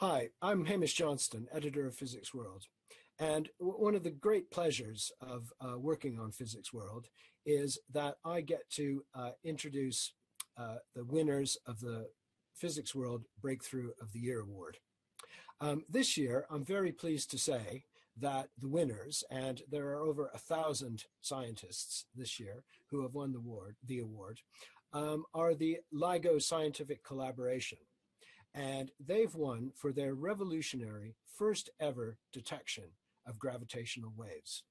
Hi, I'm Hamish Johnston, editor of Physics World. And one of the great pleasures of uh, working on Physics World is that I get to uh, introduce uh, the winners of the Physics World Breakthrough of the Year Award. Um, this year, I'm very pleased to say that the winners, and there are over a thousand scientists this year who have won the award, the award um, are the LIGO Scientific Collaboration and they've won for their revolutionary first ever detection of gravitational waves.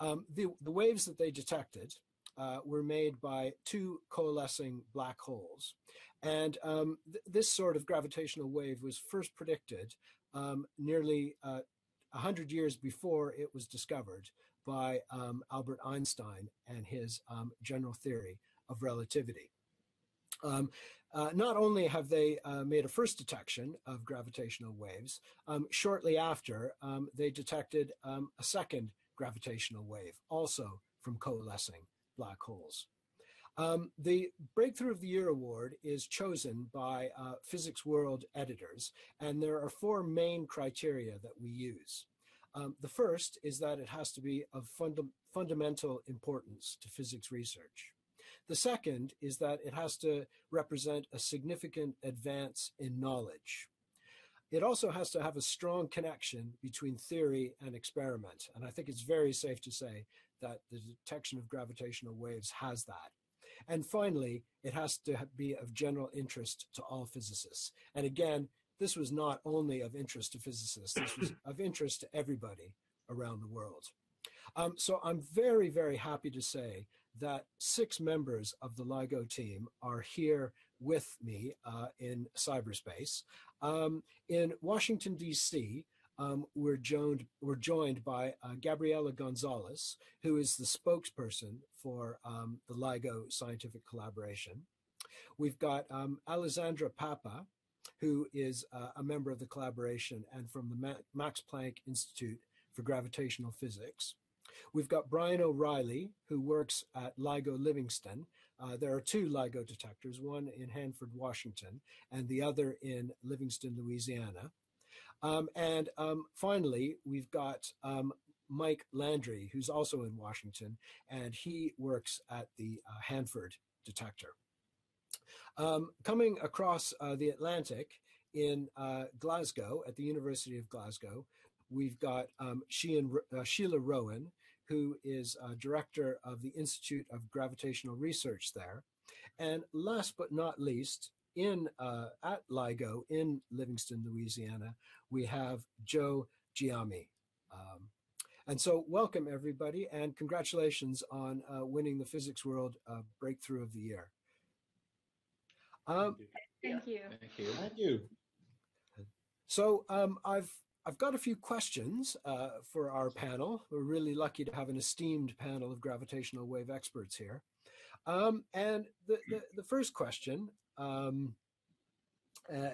Um, the, the waves that they detected uh, were made by two coalescing black holes. And um, th this sort of gravitational wave was first predicted um, nearly uh, 100 years before it was discovered by um, Albert Einstein and his um, general theory of relativity. Um, uh, not only have they uh, made a first detection of gravitational waves, um, shortly after, um, they detected um, a second gravitational wave, also from coalescing black holes. Um, the Breakthrough of the Year award is chosen by uh, Physics World editors, and there are four main criteria that we use. Um, the first is that it has to be of funda fundamental importance to physics research. The second is that it has to represent a significant advance in knowledge. It also has to have a strong connection between theory and experiment. And I think it's very safe to say that the detection of gravitational waves has that. And finally, it has to be of general interest to all physicists. And again, this was not only of interest to physicists, this was of interest to everybody around the world. Um, so I'm very, very happy to say that six members of the LIGO team are here with me uh, in cyberspace. Um, in Washington, D.C., um, we're, joined, we're joined by uh, Gabriela Gonzalez, who is the spokesperson for um, the LIGO scientific collaboration. We've got um, Alessandra Papa, who is uh, a member of the collaboration and from the Max Planck Institute for Gravitational Physics. We've got Brian O'Reilly, who works at LIGO Livingston. Uh, there are two LIGO detectors, one in Hanford, Washington, and the other in Livingston, Louisiana. Um, and um, finally, we've got um, Mike Landry, who's also in Washington, and he works at the uh, Hanford detector. Um, coming across uh, the Atlantic in uh, Glasgow at the University of Glasgow, We've got um, uh, Sheila Rowan, who is uh, director of the Institute of Gravitational Research there. And last but not least, in uh, at LIGO in Livingston, Louisiana, we have Joe Giaime. Um, and so, welcome everybody, and congratulations on uh, winning the Physics World uh, Breakthrough of the Year. Um, Thank you. Thank you. Thank you. So um, I've I've got a few questions uh, for our panel. We're really lucky to have an esteemed panel of gravitational wave experts here. Um, and the, the, the, first question, um, uh,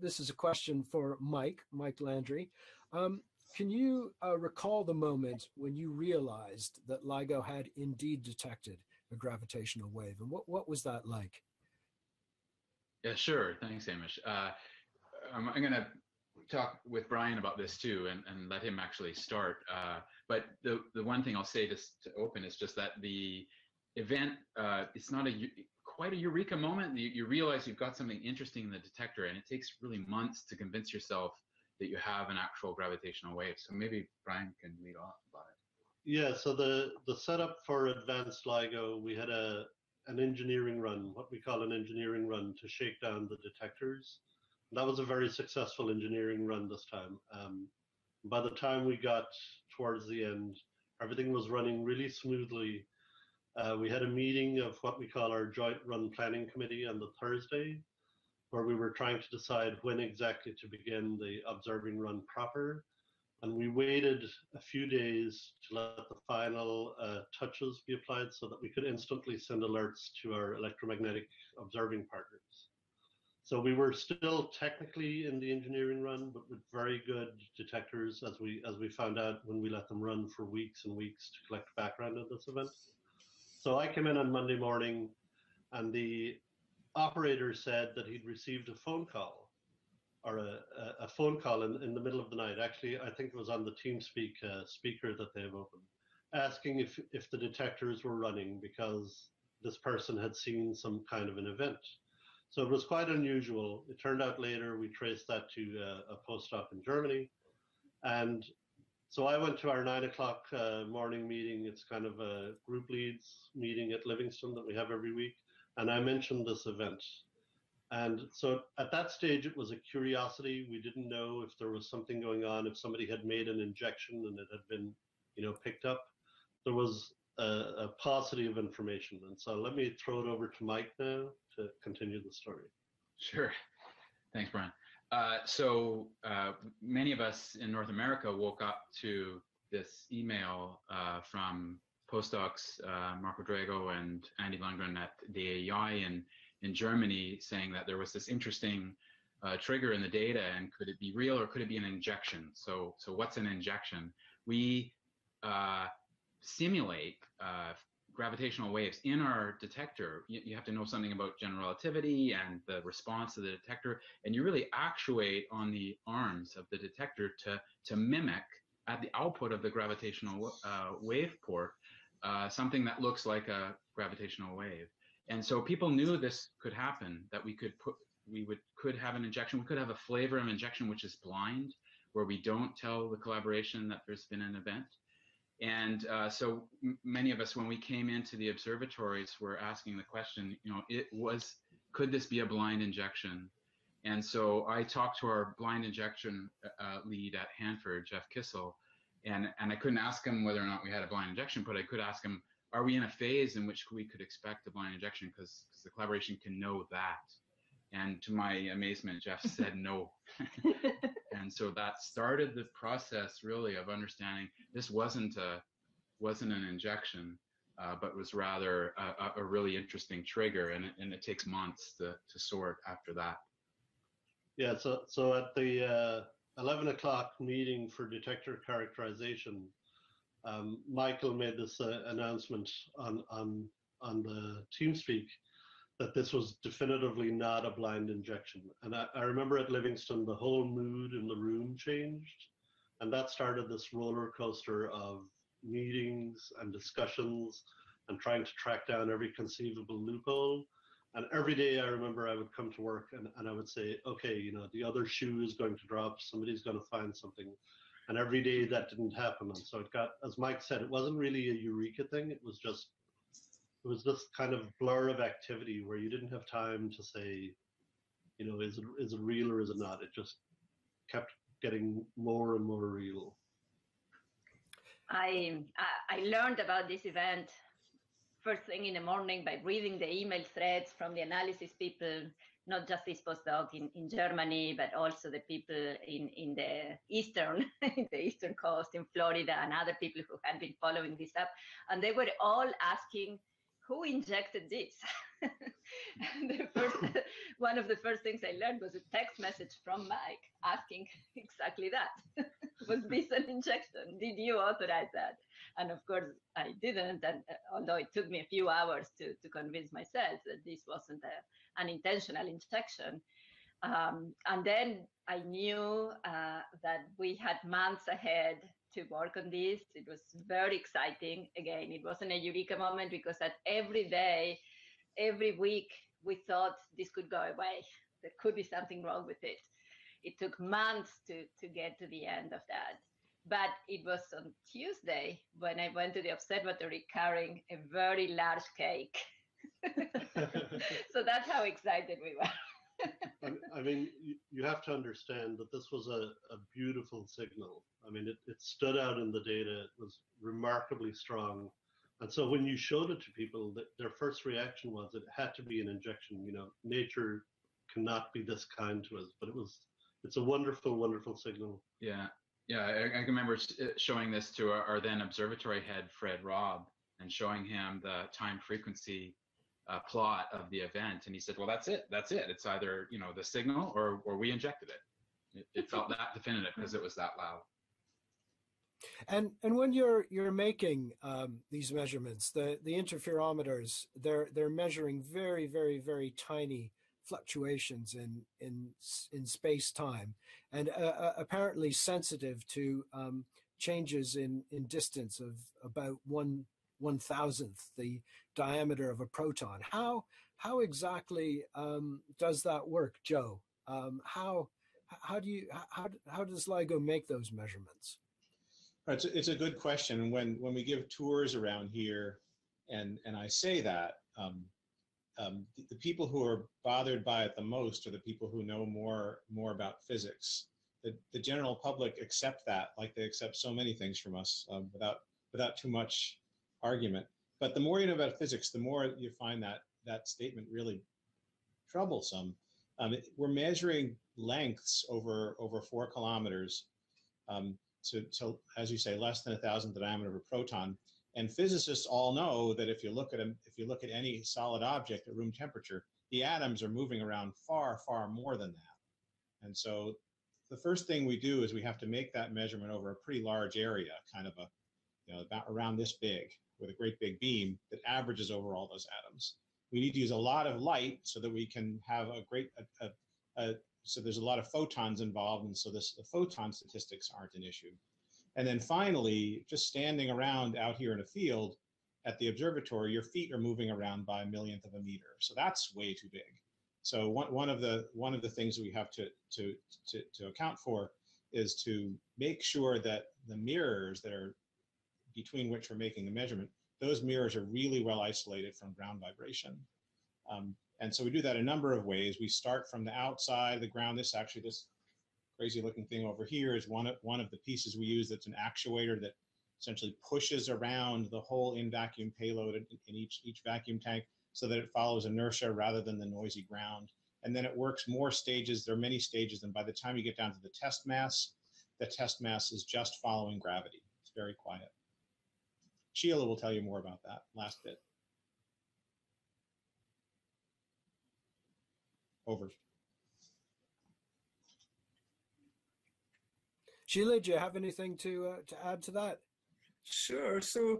this is a question for Mike, Mike Landry. Um, can you uh, recall the moment when you realized that LIGO had indeed detected a gravitational wave? And what, what was that like? Yeah, sure. Thanks, Hamish. Uh, I'm, I'm going to talk with Brian about this too and, and let him actually start. Uh, but the, the one thing I'll say just to open is just that the event, uh, it's not a quite a eureka moment. You, you realize you've got something interesting in the detector and it takes really months to convince yourself that you have an actual gravitational wave. So maybe Brian can lead off about it. Yeah, so the, the setup for advanced LIGO, we had a an engineering run, what we call an engineering run to shake down the detectors that was a very successful engineering run this time. Um, by the time we got towards the end, everything was running really smoothly. Uh, we had a meeting of what we call our joint run planning committee on the Thursday, where we were trying to decide when exactly to begin the observing run proper. And we waited a few days to let the final uh, touches be applied so that we could instantly send alerts to our electromagnetic observing partners. So we were still technically in the engineering run, but with very good detectors, as we as we found out when we let them run for weeks and weeks to collect background on this event. So I came in on Monday morning, and the operator said that he'd received a phone call or a, a phone call in, in the middle of the night. Actually, I think it was on the TeamSpeak uh, speaker that they've opened, asking if if the detectors were running because this person had seen some kind of an event. So it was quite unusual. It turned out later we traced that to uh, a postdoc in Germany, and so I went to our nine o'clock uh, morning meeting. It's kind of a group leads meeting at Livingston that we have every week, and I mentioned this event and so at that stage, it was a curiosity. We didn't know if there was something going on, if somebody had made an injection and it had been, you know, picked up. There was a, a paucity of information. And so let me throw it over to Mike now to continue the story. Sure. Thanks, Brian. Uh, so uh, many of us in North America woke up to this email uh, from postdocs uh, Marco Drago and Andy Lundgren at the AEI and in Germany saying that there was this interesting uh, trigger in the data and could it be real or could it be an injection? So, so what's an injection? We uh, simulate uh, gravitational waves in our detector. You, you, have to know something about general relativity and the response of the detector, and you really actuate on the arms of the detector to, to mimic at the output of the gravitational uh, wave port uh, something that looks like a gravitational wave and so people knew this could happen that we could put we would could have an injection we could have a flavor of injection which is blind where we don't tell the collaboration that there's been an event and uh, so many of us when we came into the observatories were asking the question you know it was could this be a blind injection? And so i talked to our blind injection uh, lead at hanford jeff kissel and and i couldn't ask him whether or not we had a blind injection but i could ask him are we in a phase in which we could expect a blind injection? Because the collaboration can know that and to my amazement jeff said no. And so that started the process really of understanding this wasn't a wasn't an injection uh, but was rather a, a, really interesting trigger and it, and it takes months to, to sort after that. Yeah so so at the uh, 11 o'clock meeting for detector characterization um, Michael made this uh, announcement on on on the TeamSpeak that this was definitively not a blind injection. And I, I, remember at Livingston, the whole mood in the room changed, and that started this roller coaster of meetings and discussions and trying to track down every conceivable loophole. And every day I remember I would come to work and, and I would say, okay, you know, the other shoe is going to drop, somebody's going to find something and every day that didn't happen. And so it got, as Mike said, it wasn't really a eureka thing. It was just, it was this kind of blur of activity where you didn't have time to say, you know, is it is it real or is it not? It just kept getting more and more real. I I learned about this event first thing in the morning by reading the email threads from the analysis people not just this postdoc in, in Germany, but also the people in, in the eastern, in the eastern coast in Florida and other people who had been following this up. And they were all asking, who injected this? first, one of the first things I learned was a text message from Mike asking exactly that. was this an injection? Did you authorize that? And of course, I didn't. And uh, although it took me a few hours to, to convince myself that this wasn't a an intentional injection. Um, and then I knew uh, that we had months ahead to work on this. It was very exciting. Again, it wasn't a eureka moment because at every day, every week, we thought this could go away. There could be something wrong with it. It took months to, to get to the end of that. But it was on Tuesday when I went to the observatory carrying a very large cake so that's how excited we were. I mean, you, have to understand that this was a, a beautiful signal. I mean, it, it stood out in the data. It was remarkably strong. And so when you showed it to people, their first reaction was it had to be an injection. You know, nature cannot be this kind to us, but it was. It's a wonderful, wonderful signal. Yeah, yeah. I, I can remember uh, showing this to our, our then observatory head, Fred Raab, and showing him the time frequency uh, plot of the event, and he said, "Well, that's it. That's it. It's either you know the signal or or we injected it." It, it felt that definitive because it was that loud. And and when you're you're making um, these measurements, the the interferometers they're they're measuring very very very tiny fluctuations in in in space time, and uh, uh, apparently sensitive to um, changes in in distance of about one one thousandth the diameter of a proton. How how exactly um, does that work, Joe? Um, how how do you how how does LIGO make those measurements? It's a, it's a good question. When when we give tours around here, and and I say that um, um, the, the, people who are bothered by it the most are the people who know more more about physics. The, the general public accept that like they accept so many things from us um, without without too much argument. But the more you know about physics, the more you find that that statement really troublesome. Um, we're measuring lengths over over four kilometers um, to, to, as you say, less than a thousandth the diameter of a proton. And physicists all know that if you look at them, if you look at any solid object at room temperature, the atoms are moving around far, far more than that. And so the first thing we do is we have to make that measurement over a pretty large area, kind of a, you know, about around this big with a great big beam that averages over all those atoms. We need to use a lot of light so that we can have a great, a, a, a, so there's a lot of photons involved. And so this, the photon statistics aren't an issue. And then finally, just standing around out here in a field at the observatory, your feet are moving around by a millionth of a meter. So that's way too big. So one, one of the one of the things we have to, to, to, to account for is to make sure that the mirrors that are between which we're making the measurement, those mirrors are really well isolated from ground vibration. Um, and so we do that a number of ways. We start from the outside of the ground. This actually, this crazy looking thing over here is one of, one of the pieces we use that's an actuator that essentially pushes around the whole in vacuum payload in, in each, each vacuum tank so that it follows inertia rather than the noisy ground. And then it works more stages. There are many stages. And by the time you get down to the test mass, the test mass is just following gravity. It's very quiet. Sheila will tell you more about that last bit. Over. Sheila, do you have anything to uh, to add to that? Sure. So,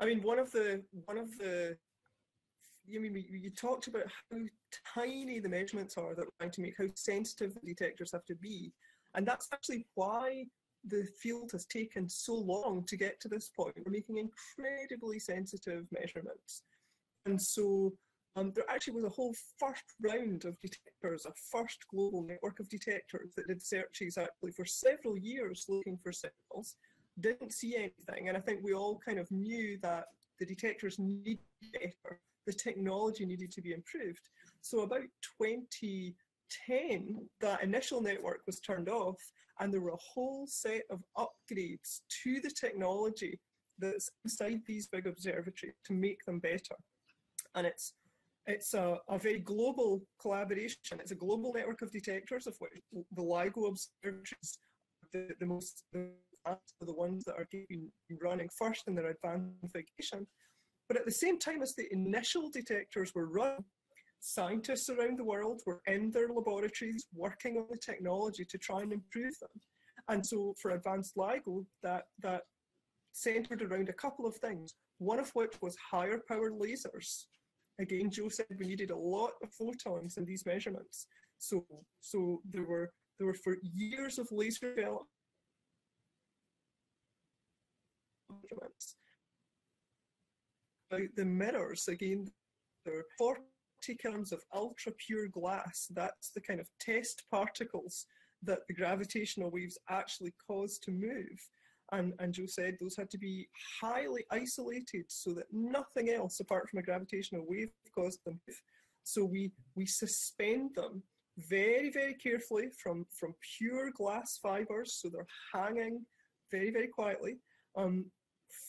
I mean, one of the one of the you mean you talked about how tiny the measurements are that we're trying to make, how sensitive the detectors have to be, and that's actually why the field has taken so long to get to this point. We're making incredibly sensitive measurements, and so um, there actually was a whole first round of detectors, a first global network of detectors that did searches actually for several years looking for signals, didn't see anything. And I think we all kind of knew that the detectors needed better, the technology needed to be improved. So about 2010, that initial network was turned off and there were a whole set of upgrades to the technology that's inside these big observatories to make them better. And it's it's a, a very global collaboration. It's a global network of detectors, of which the LIGO observatories the, the most the, the ones that are being running first in their advanced. But at the same time as the initial detectors were run, scientists around the world were in their laboratories working on the technology to try and improve them. And so for advanced LIGO, that, that centered around a couple of things, one of which was higher powered lasers again, Joe said we needed a lot of photons in these measurements. So, so there were there were for years of laser measurements. the mirrors, again, there 40 kilograms of ultra pure glass. That's the kind of test particles that the gravitational waves actually cause to move. And, and Joe said those had to be highly isolated so that nothing else apart from a gravitational wave caused them. So we, we suspend them very, very carefully from, from pure glass fibers. So they're hanging very, very quietly. Um,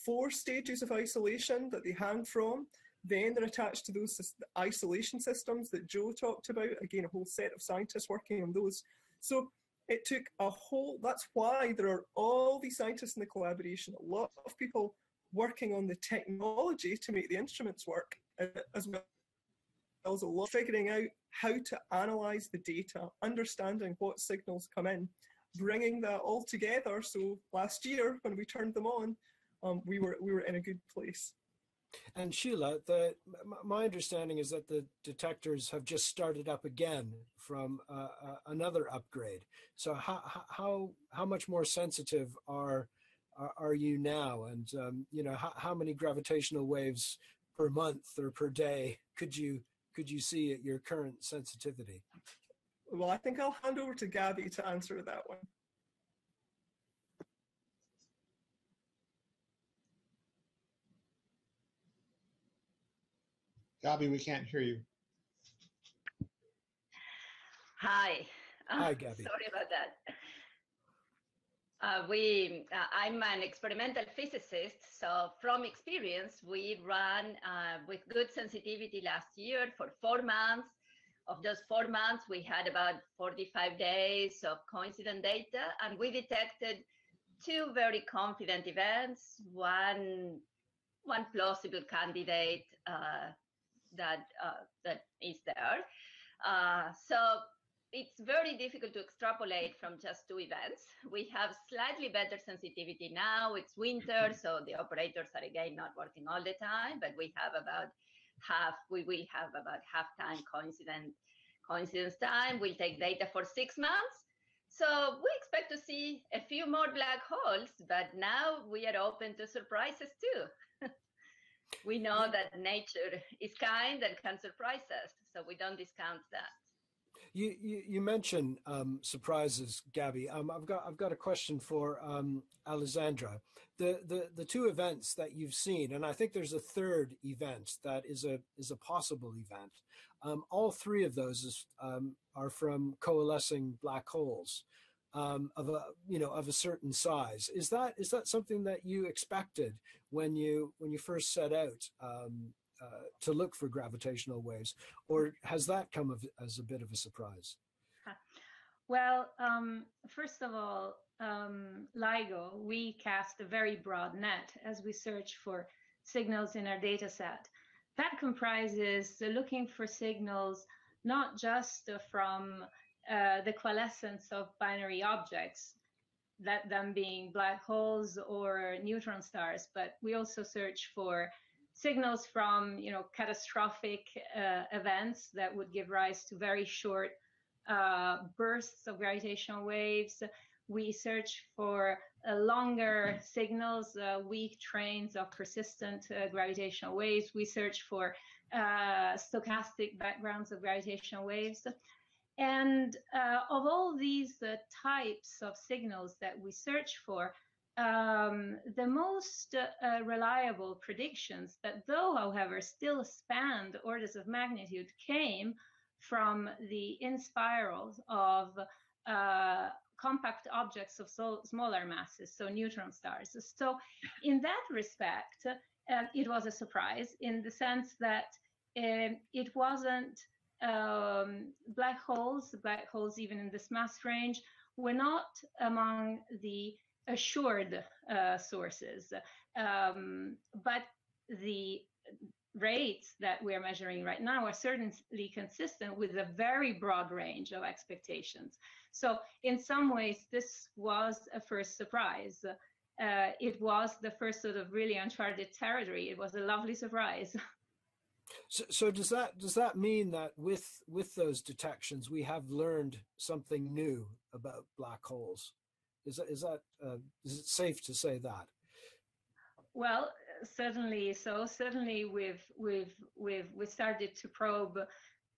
four stages of isolation that they hang from. Then they're attached to those isolation systems that Joe talked about. Again, a whole set of scientists working on those. So it took a whole, that's why there are all these scientists in the collaboration, a lot of people working on the technology to make the instruments work, uh, as well as a lot figuring out how to analyze the data, understanding what signals come in, bringing that all together. So last year, when we turned them on, um, we were we were in a good place. And Sheila, the, my understanding is that the detectors have just started up again from uh, uh, another upgrade. So how, how, how much more sensitive are, are, are you now? And, um, you know, how, how many gravitational waves per month or per day could you, could you see at your current sensitivity? Well, I think I'll hand over to Gabby to answer that one. Gabby, we can't hear you. Hi. Hi, Gabby. Sorry about that. Uh, we, uh, I'm an experimental physicist, so from experience, we ran uh, with good sensitivity last year for four months. Of those four months, we had about 45 days of coincident data, and we detected two very confident events. One, one plausible candidate uh, that uh, that is there. Uh, so it's very difficult to extrapolate from just two events. We have slightly better sensitivity now. It's winter, so the operators are again not working all the time, but we have about half, we will have about half time coincident coincidence time. We'll take data for six months. So we expect to see a few more black holes, but now we are open to surprises too we know that nature is kind and can surprise us, so we don't discount that. You you, you mentioned um, surprises, Gabby. Um, I've got I've got a question for um, Alessandra. The, the the two events that you've seen, and I think there's a third event that is a is a possible event. Um, all three of those is, um, are from coalescing black holes um, of a you know of a certain size. Is that is that something that you expected when you when you first set out um, uh, to look for gravitational waves, or has that come of, as a bit of a surprise? Well, um, first of all, um, LIGO, we cast a very broad net as we search for signals in our data set. That comprises looking for signals not just from uh, the coalescence of binary objects, that them being black holes or neutron stars, but we also search for signals from you know catastrophic uh, events that would give rise to very short uh, bursts of gravitational waves. We search for uh, longer signals, uh, weak trains of persistent uh, gravitational waves. We search for stochastic backgrounds of gravitational waves. And uh, of all these uh, types of signals that we search for, um, the most uh, reliable predictions that though, however, still spanned orders of magnitude came from the inspirals of uh, compact objects of so smaller masses, so neutron stars. So in that respect, uh, it was a surprise in the sense that um, it wasn't um, black holes, black holes even in this mass range, were not among the assured uh, sources. Um, but the rates that we're measuring right now are certainly consistent with a very broad range of expectations. So in some ways, this was a first surprise. Uh, it was the first sort of really uncharted territory. It was a lovely surprise. So, so does that does that mean that with with those detections we have learned something new about black holes? Is that is that uh, is it safe to say that? Well, certainly. So certainly we've we've we've we started to probe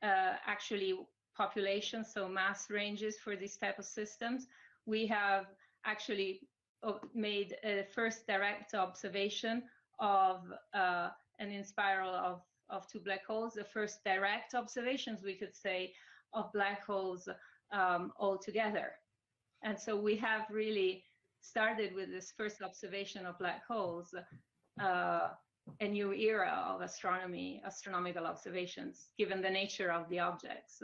uh, actually populations, so mass ranges for these type of systems. We have actually uh, made a first direct observation of uh, an inspiral of of two black holes, the first direct observations, we could say, of black holes um, altogether. And so we have really started with this first observation of black holes, uh, a new era of astronomy, astronomical observations, given the nature of the objects.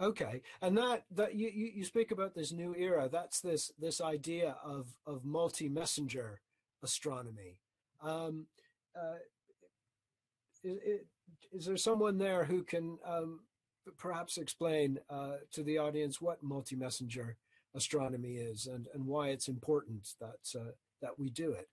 Okay, and that that you you speak about this new era. That's this this idea of of multi messenger astronomy. Um, uh, is, is there someone there who can um, perhaps explain uh, to the audience what multi-messenger astronomy is and, and why it's important that uh, that we do it?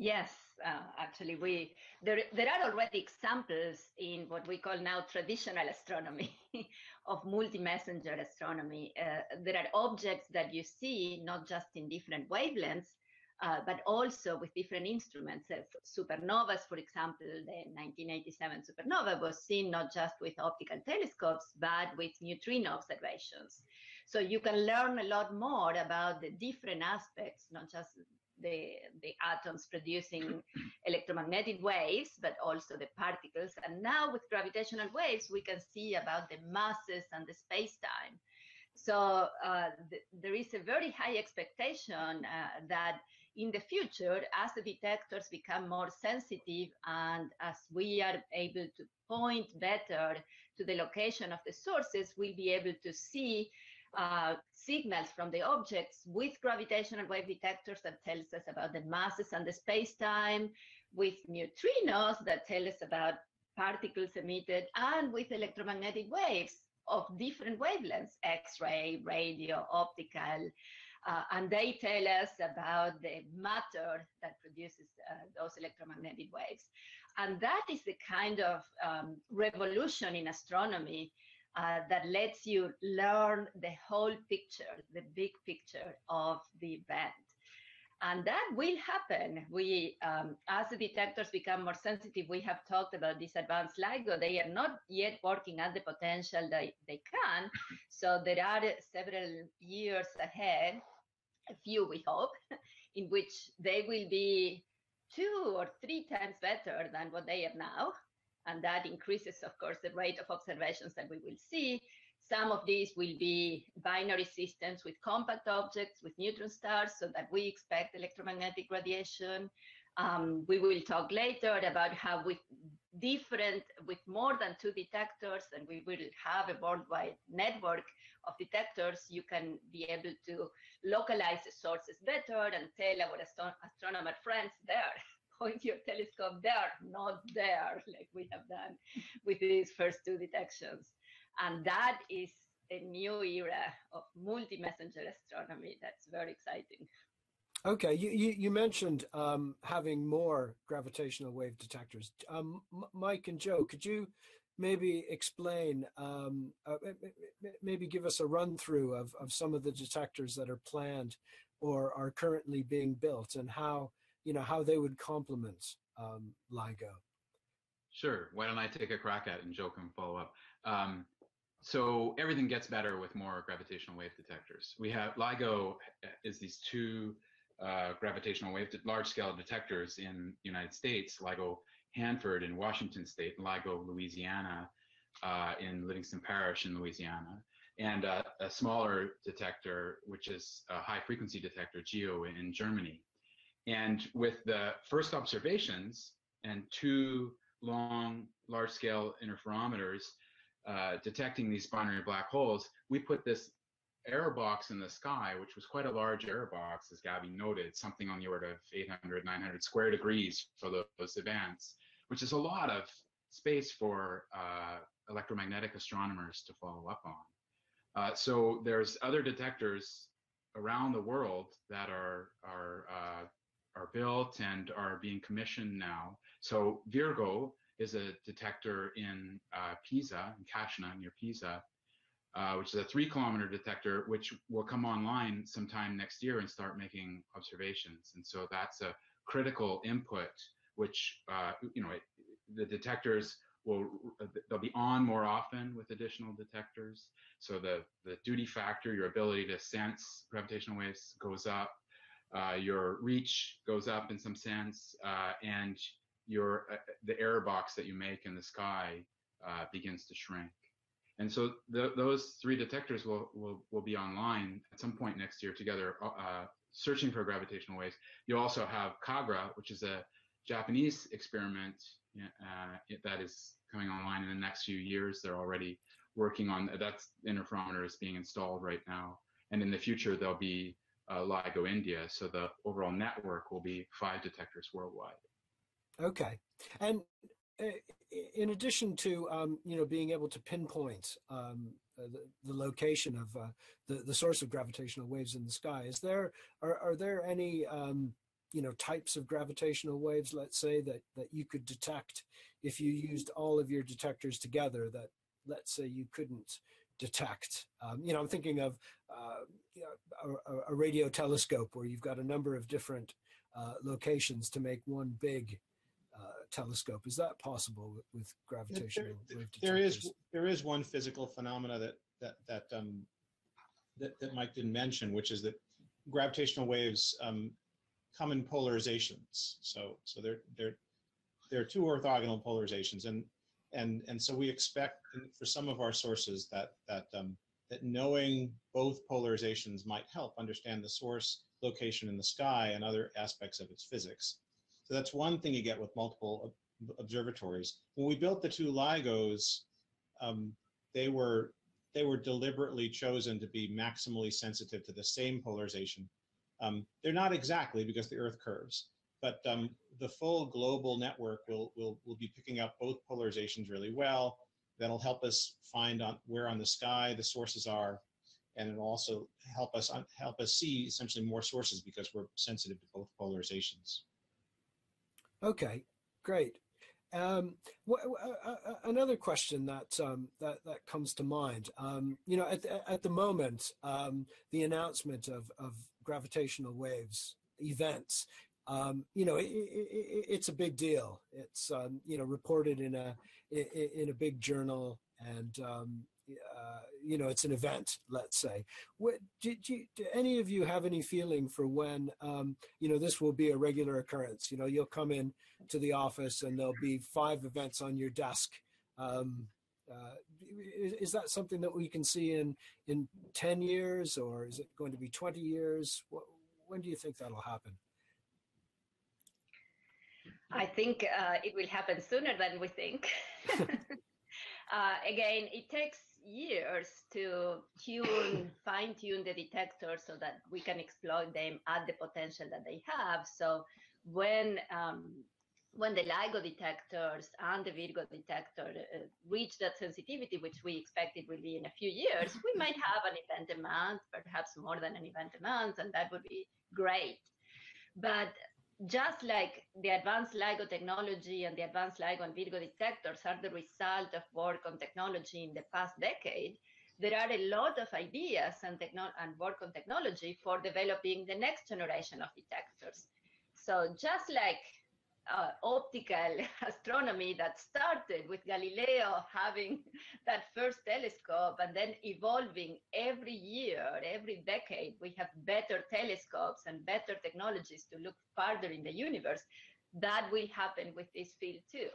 Yes, uh, actually, we there there are already examples in what we call now traditional astronomy of multi-messenger astronomy. Uh, there are objects that you see not just in different wavelengths, uh, but also with different instruments. Uh, supernovas, for example, the 1987 supernova was seen not just with optical telescopes, but with neutrino observations. So you can learn a lot more about the different aspects, not just the, the atoms producing electromagnetic waves, but also the particles. And now with gravitational waves, we can see about the masses and the space-time. So uh, th there is a very high expectation uh, that in the future, as the detectors become more sensitive and as we are able to point better to the location of the sources, we'll be able to see uh, signals from the objects with gravitational wave detectors that tells us about the masses and the space-time, with neutrinos that tell us about particles emitted, and with electromagnetic waves of different wavelengths, X-ray, radio, optical, uh, and they tell us about the matter that produces uh, those electromagnetic waves. And that is the kind of um, revolution in astronomy uh, that lets you learn the whole picture, the big picture of the event. And that will happen. We, um, as the detectors become more sensitive, we have talked about this advanced LIGO. They are not yet working at the potential they, they can. So there are several years ahead, a few we hope, in which they will be two or three times better than what they are now and that increases, of course, the rate of observations that we will see. Some of these will be binary systems with compact objects, with neutron stars, so that we expect electromagnetic radiation. Um, we will talk later about how with different, with more than two detectors, and we will have a worldwide network of detectors, you can be able to localize the sources better and tell our astro astronomer friends there point your telescope there, not there, like we have done with these first two detections. And that is a new era of multi-messenger astronomy. That's very exciting. Okay, you, you, you mentioned um, having more gravitational wave detectors. Um, Mike and Joe, could you maybe explain, um, uh, maybe give us a run through of, of some of the detectors that are planned or are currently being built and how you know, how they would complement um, LIGO. Sure. Why don't I take a crack at it and Joe can follow up. Um, so everything gets better with more gravitational wave detectors. We have LIGO is these two uh, gravitational wave large-scale detectors in the United States, LIGO Hanford in Washington State, LIGO Louisiana uh, in Livingston Parish in Louisiana, and uh, a smaller detector, which is a high-frequency detector, GEO, in Germany. And with the first observations and two long, large scale interferometers uh, detecting these binary black holes, we put this error box in the sky, which was quite a large error box, as Gabby noted, something on the order of 800, 900 square degrees for those events, which is a lot of space for uh, electromagnetic astronomers to follow up on. Uh, so there's other detectors around the world that are, are uh, are built and are being commissioned now. So Virgo is a detector in uh, Pisa, in Cascina near Pisa, uh, which is a three kilometer detector, which will come online sometime next year and start making observations. And so that's a critical input, which, uh, you know, it, the detectors will, they'll be on more often with additional detectors. So the, the duty factor, your ability to sense gravitational waves goes up uh, your reach goes up in some sense, uh, and your uh, the error box that you make in the sky begins to shrink. And so the, those three detectors will, will will be online at some point next year together, uh, searching for gravitational waves. You also have Kagra, which is a Japanese experiment that is coming online in the next few years. They're already working on that interferometer is being installed right now, and in the future there'll be uh, LIGO India. So the overall network will be five detectors worldwide. Okay. And uh, in addition to, um, you know, being able to pinpoint um, uh, the, the, location of uh, the, the source of gravitational waves in the sky, is there, are, are there any, um, you know types of gravitational waves let's say that that you could detect if you used all of your detectors together that let's say you couldn't detect? Um, you know i'm thinking of uh, you know, a, a, radio telescope where you've got a number of different uh, locations to make one big uh, telescope is that possible with, with gravitational there, wave there is there is one physical phenomena that that that um that, that mike didn't mention which is that gravitational waves um, come in polarizations. So so they're they're there are two orthogonal polarizations, and and and so we expect for some of our sources that that um, that knowing both polarizations might help understand the source location in the sky and other aspects of its physics. So that's one thing you get with multiple observatories. When we built the two LIGOs, um, they were they were deliberately chosen to be maximally sensitive to the same polarization um, they're not exactly because the Earth curves, but um, the full global network will, will, will be picking up both polarizations really well. That'll help us find on where on the sky the sources are, and it'll also help us help us see essentially more sources because we're sensitive to both polarizations. Okay, great. Um, uh, uh, another question that um, that that comes to mind, um, you know, at the, at the moment, um, the announcement of of gravitational waves events, um, you know, it, it, it's a big deal. It's um, you know reported in a in a big journal, and uh, you know it's an event. Let's say, what, do, do, do, any of you have any feeling for when um, you know this will be a regular occurrence? You know, you'll come in to the office and there'll be five events on your desk. Um, uh, is, is, that something that we can see in in 10 years or is it going to be 20 years what, when do you think that'll happen i think uh, it will happen sooner than we think uh, again it takes years to tune fine tune the detectors so that we can exploit them at the potential that they have so when um, when the LIGO detectors and the Virgo detector uh, reach that sensitivity, which we expect it will be in a few years, we might have an event a month, perhaps more than an event a month, and that would be great. But just like the advanced LIGO technology and the advanced LIGO and Virgo detectors are the result of work on technology in the past decade, there are a lot of ideas and, techno- and work on technology for developing the next generation of detectors. So just like uh, optical astronomy that started with Galileo having that first telescope and then evolving every year, every decade, we have better telescopes and better technologies to look farther in the universe. That will happen with this field too.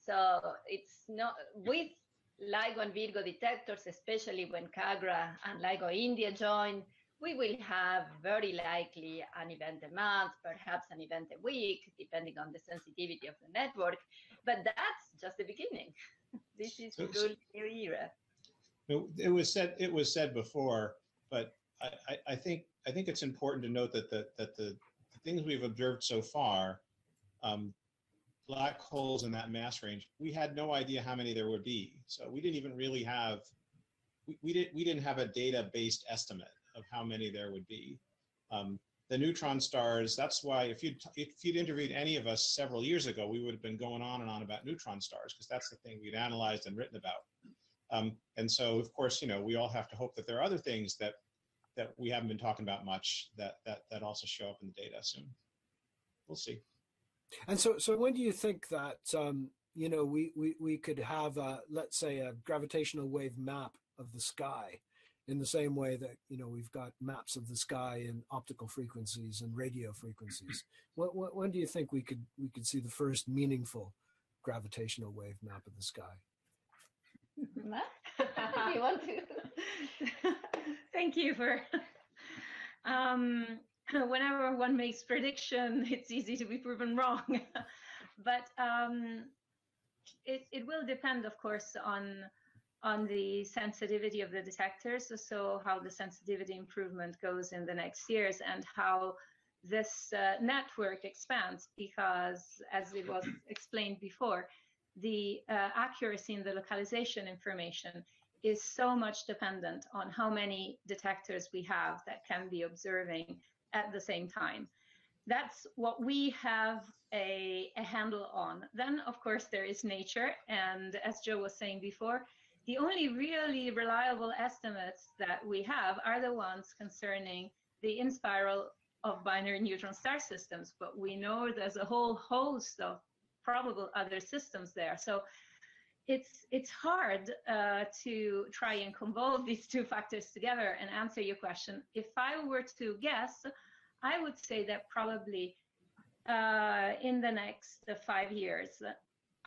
So it's not with LIGO and Virgo detectors, especially when KAGRA and LIGO India join, we will have very likely an event a month, perhaps an event a week, depending on the sensitivity of the network. But that's just the beginning. this is a good new era. It was said. It was said before, but I, I think I think it's important to note that the that the, the things we've observed so far, um, black holes in that mass range, we had no idea how many there would be. So we didn't even really have we, we didn't we didn't have a data based estimate of how many there would be. Um, the neutron stars, that's why if you'd, if you'd interviewed any of us several years ago, we would have been going on and on about neutron stars because that's the thing we'd analyzed and written about. Um, and so, of course, you know, we all have to hope that there are other things that that we haven't been talking about much that that that also show up in the data soon. We'll see. And so, so when do you think that um, you know we we we could have, a, let's say, a gravitational wave map of the sky in the same way that you know we've got maps of the sky in optical frequencies and radio frequencies. What, what, when do you think we could we could see the first meaningful gravitational wave map of the sky? you want to? Thank you for. Um, whenever one makes prediction, it's easy to be proven wrong. but um, it, it will depend, of course, on on the sensitivity of the detectors, so how the sensitivity improvement goes in the next years and how this uh, network expands because, as it was explained before, the uh, accuracy in the localization information is so much dependent on how many detectors we have that can be observing at the same time. that's what we have a, a, handle on. Then, of course, there is nature. And as Joe was saying before, the only really reliable estimates that we have are the ones concerning the inspiral of binary neutron star systems. But we know there's a whole host of probable other systems there. So it's it's hard uh, to try and convolve these two factors together and answer your question. If I were to guess, I would say that probably uh, in the next five years,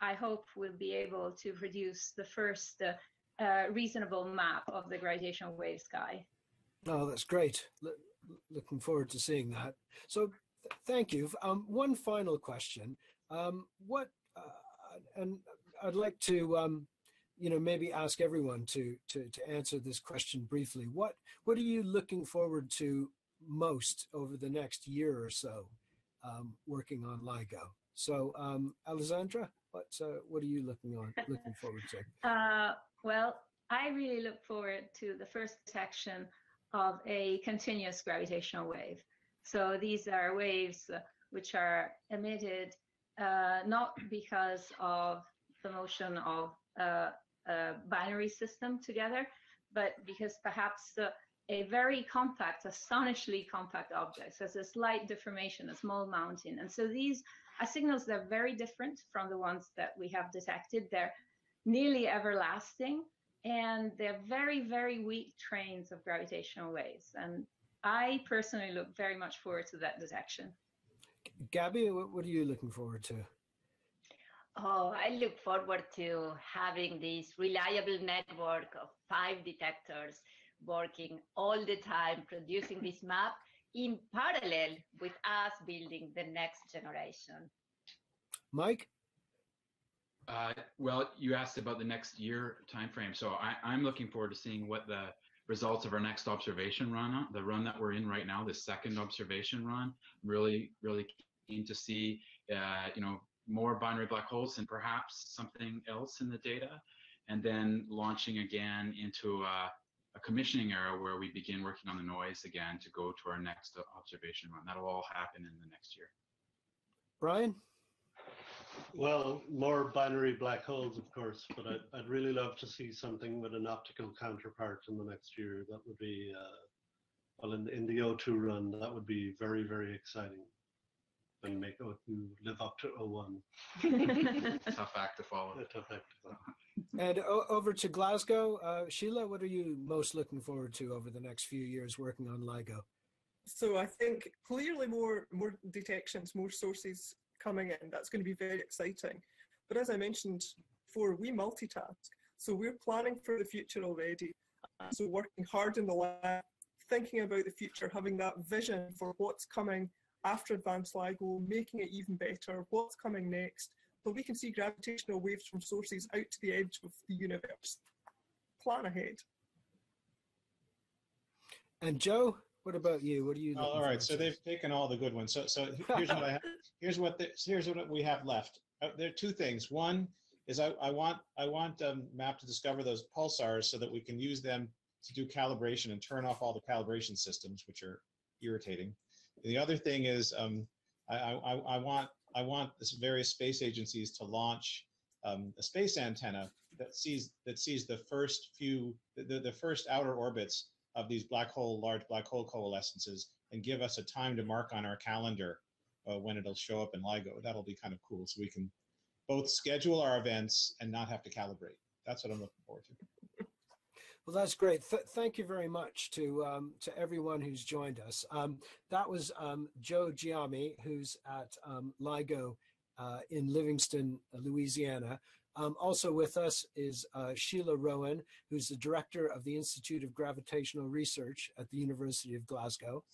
I hope we'll be able to produce the first uh, uh, reasonable map of the gravitational wave sky. Oh, that's great. L looking forward to seeing that. So th thank you. Um, one final question. Um, what, uh, and I'd like to, um, you know, maybe ask everyone to, to, to answer this question briefly. What, what are you looking forward to most over the next year or so um, working on LIGO? So, um, Alessandra, what, uh, what are you looking on, looking forward to? Uh, well, I really look forward to the first detection of a continuous gravitational wave. So these are waves which are emitted uh, not because of the motion of a, a binary system together, but because perhaps uh, a very compact, astonishingly compact object has a slight deformation, a small mountain. And so these signals that are very different from the ones that we have detected. They're nearly everlasting, and they're very, very weak trains of gravitational waves. And I personally look very much forward to that detection. Gabby, what are you looking forward to? Oh, I look forward to having this reliable network of five detectors working all the time, producing this map in parallel with us building the next generation. Mike? Uh, well, you asked about the next year timeframe. So I, am looking forward to seeing what the results of our next observation run, the run that we're in right now, the second observation run. Really, really keen to see, uh, you know, more binary black holes and perhaps something else in the data, and then launching again into a, a commissioning era where we begin working on the noise again to go to our next observation run. That'll all happen in the next year. Brian? Well, more binary black holes, of course, but I'd, I'd really love to see something with an optical counterpart in the next year. That would be, uh, well, in, in the O2 run, that would be very, very exciting and make O2 live up to O1. Tough act to follow. A tough act to follow. And over to Glasgow, uh, Sheila, what are you most looking forward to over the next few years working on LIGO? So I think clearly more more detections, more sources coming in. That's going to be very exciting. But as I mentioned before, we multitask. So we're planning for the future already. So working hard in the lab, thinking about the future, having that vision for what's coming after advanced LIGO, making it even better, what's coming next, so we can see gravitational waves from sources out to the edge of the universe. Plan ahead. And Joe, what about you? What are you? Oh, all right, so they've taken all the good ones. So, so here's what I have. Here's what the, here's what we have left. Uh, there are two things. One is I, I want I want um, MAP to discover those pulsars so that we can use them to do calibration and turn off all the calibration systems, which are irritating. The other thing is um, I, I, I, want I want this various space agencies to launch um, a space antenna that sees that sees the first few the, the first outer orbits of these black hole large black hole coalescences and give us a time to mark on our calendar uh, when it'll show up in LIGO. That'll be kind of cool. So we can both schedule our events and not have to calibrate. That's what I'm looking forward to. Well, that's great. Th thank you very much to um, to everyone who's joined us. Um, that was um, Joe Giaime, who's at um, LIGO uh, in Livingston, Louisiana. Um, also with us is uh, Sheila Rowan, who's the director of the Institute of Gravitational Research at the University of Glasgow.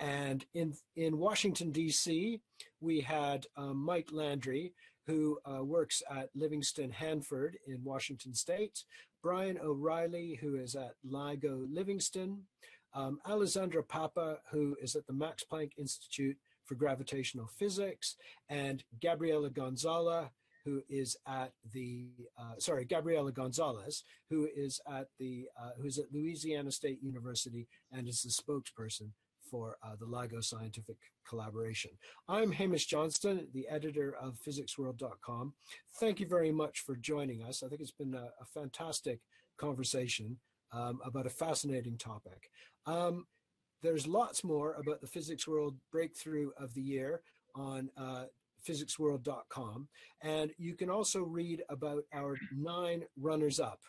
And in, in Washington, D.C., we had um, Mike Landry, who uh, works at Livingston Hanford in Washington State, Brian O'Reilly, who is at LIGO Livingston, um, Alessandra Papa, who is at the Max Planck Institute for Gravitational Physics, and Gabriela Gonzalez, who is at the uh, sorry Gabriela Gonzalez, who is at the uh, who's at Louisiana State University and is the spokesperson for uh, the LIGO scientific collaboration. I'm Hamish Johnston, the editor of physicsworld.com. Thank you very much for joining us. I think it's been a, a fantastic conversation um, about a fascinating topic. Um, there's lots more about the Physics World breakthrough of the year on uh, physicsworld.com. And you can also read about our nine runners up.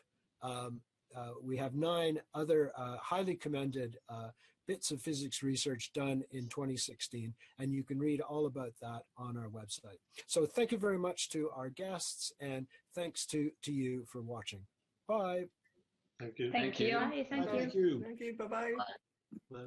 Um, uh, we have nine other uh, highly commended uh, bits of physics research done in 2016, and you can read all about that on our website. So thank you very much to our guests, and thanks to, to you for watching. Bye. Thank you. Thank, Thank you. you. Bye, thank you. Thank you. Thank you. Bye bye. Bye.